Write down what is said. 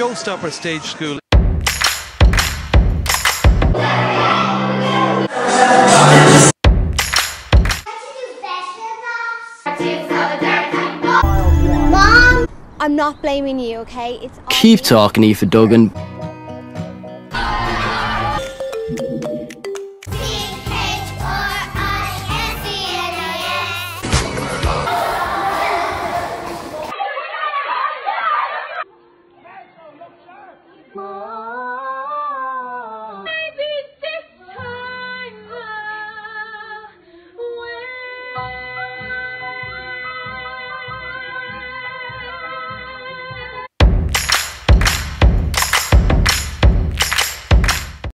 Showstopper Stage School. Mom! I'm not blaming you, okay? It's Keep talking, Aoife Duggan. small.